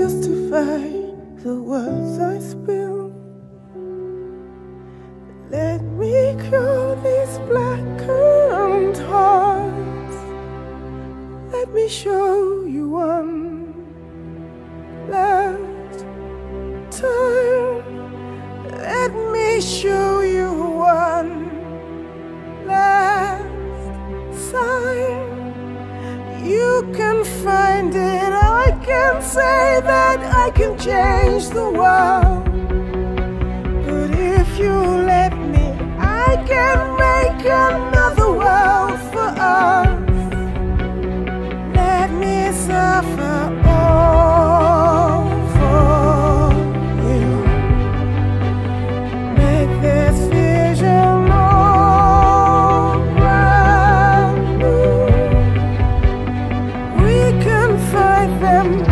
like the words I spill. Let me cure these blackened hearts. Let me show you one last time. Let me show you one last sign. You can find it say that I can change the world. But if you let me, I can make another world for us. Let me suffer all for you. Make this vision all brand new. We can fight them.